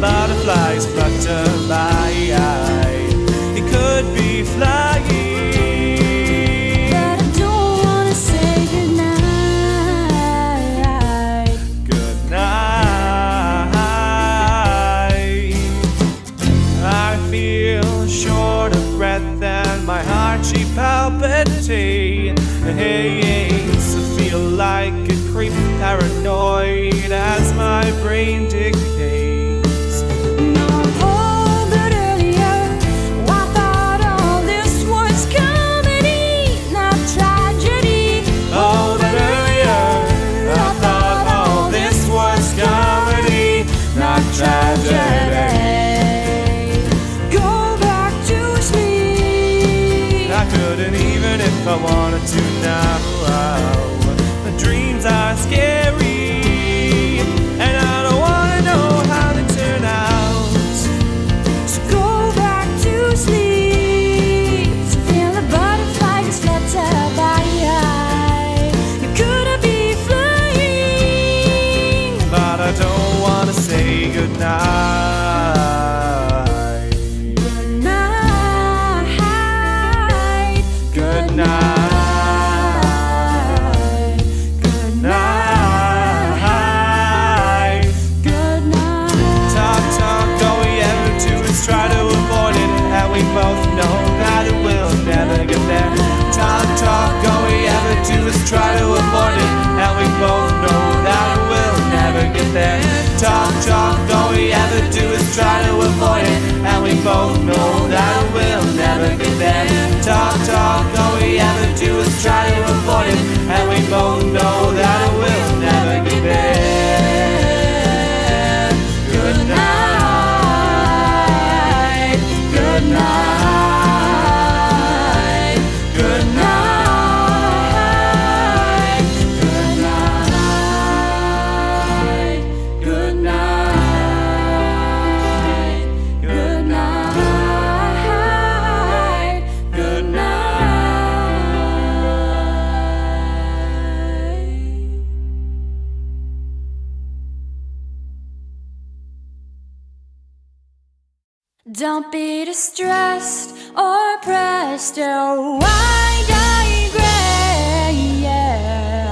Butterflies flutter by. He could be flying. but I don't wanna say goodnight. Goodnight. I feel short of breath and my heart she palpitates. I feel like a creep, paranoid as my brain decays. both know that we'll never get there. Talk, talk, all we ever do is try to avoid it, and we both know that. Don't be distressed or pressed Oh, I digress, gray. Yeah.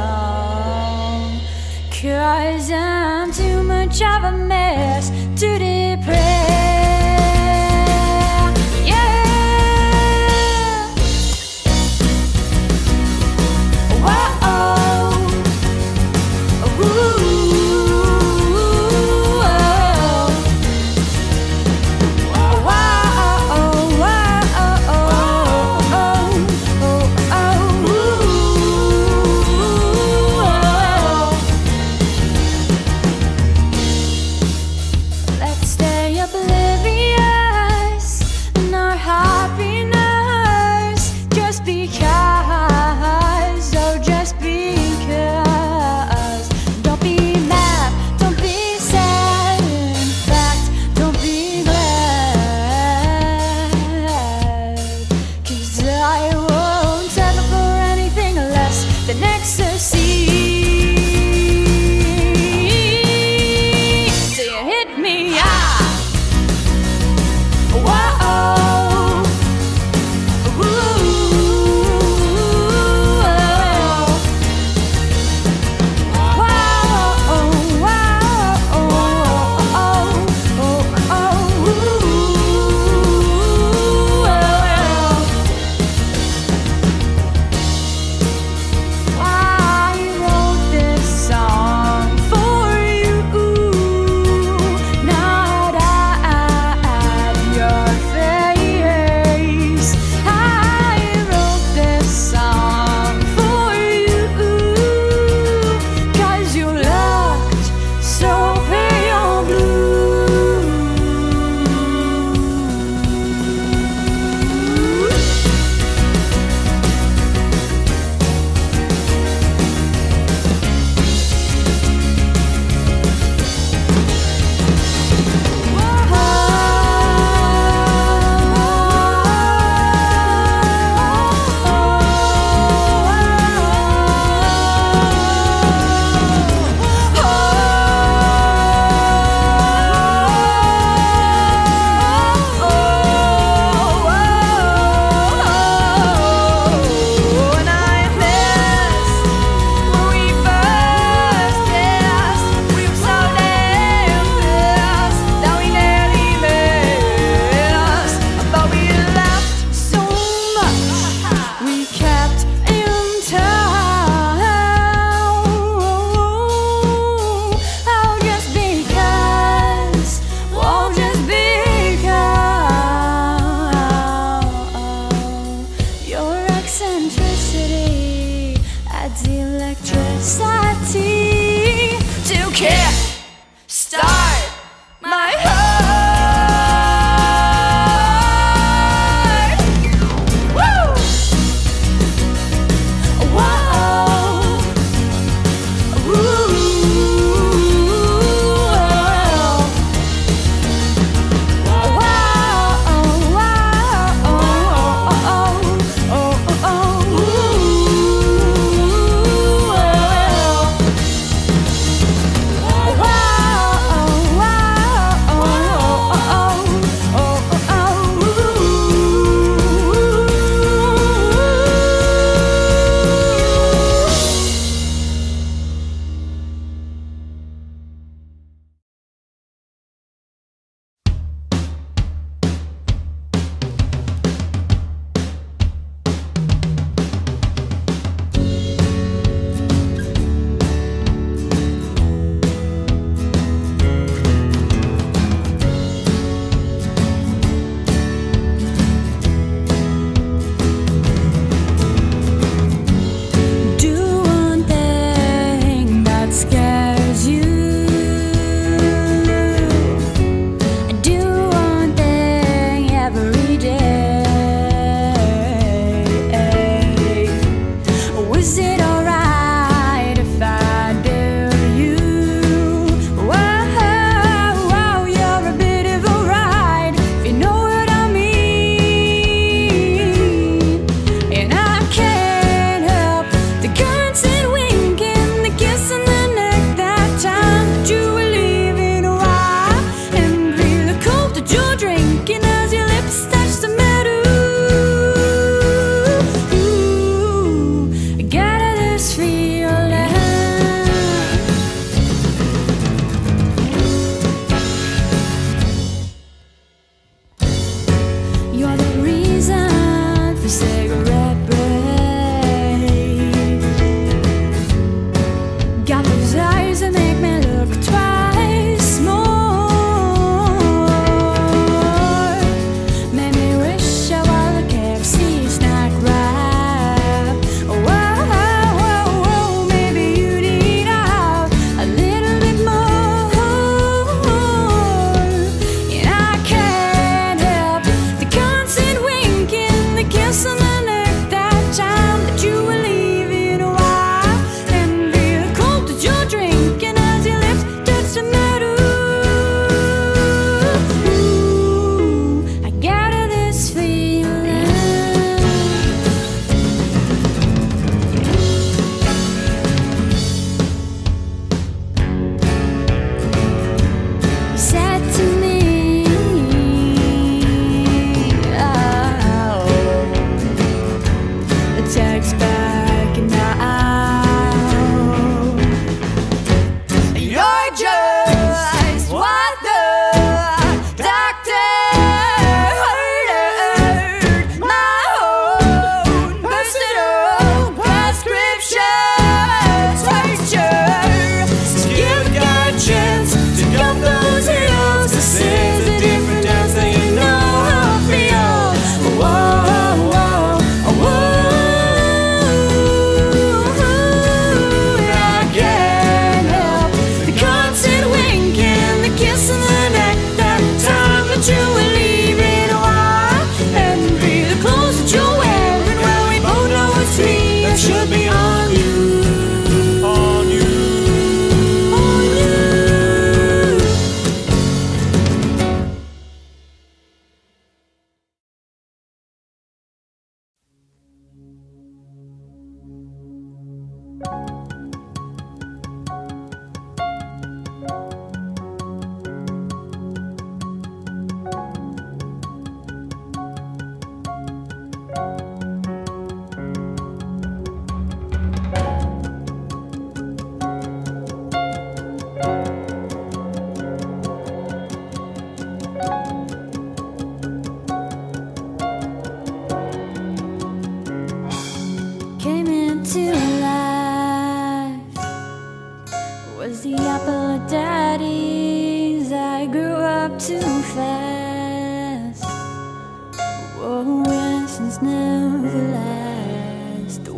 Cause I'm too much of a man.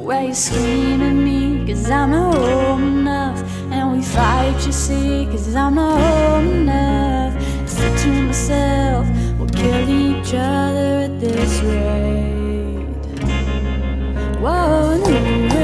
Where you scream at me, cause I'm not home enough. And we fight, you see, cause I'm not home enough. I said to myself, we'll kill each other at this rate. Whoa,